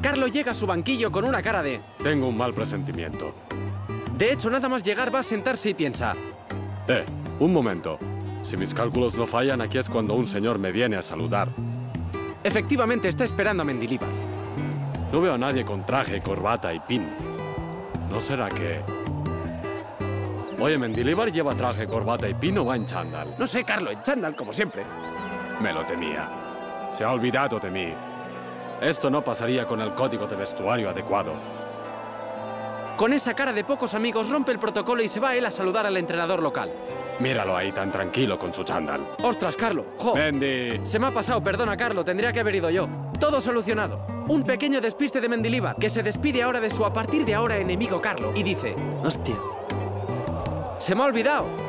Carlo llega a su banquillo con una cara de... Tengo un mal presentimiento. De hecho, nada más llegar va a sentarse y piensa... Eh, un momento. Si mis cálculos no fallan, aquí es cuando un señor me viene a saludar. Efectivamente, está esperando a Mendilibar. No veo a nadie con traje, corbata y pin. ¿No será que...? Oye, ¿Mendilibar lleva traje, corbata y pin o va en chándal? No sé, Carlo, en chándal, como siempre. Me lo temía. Se ha olvidado de mí. Esto no pasaría con el código de vestuario adecuado. Con esa cara de pocos amigos rompe el protocolo y se va él a saludar al entrenador local. Míralo ahí tan tranquilo con su chándal. ¡Ostras, Carlo! ¡Jo! Mendy. Se me ha pasado, perdona, Carlo, tendría que haber ido yo. Todo solucionado. Un pequeño despiste de Mendilibar, que se despide ahora de su a partir de ahora enemigo Carlo, y dice... ¡Hostia! ¡Se me ha olvidado!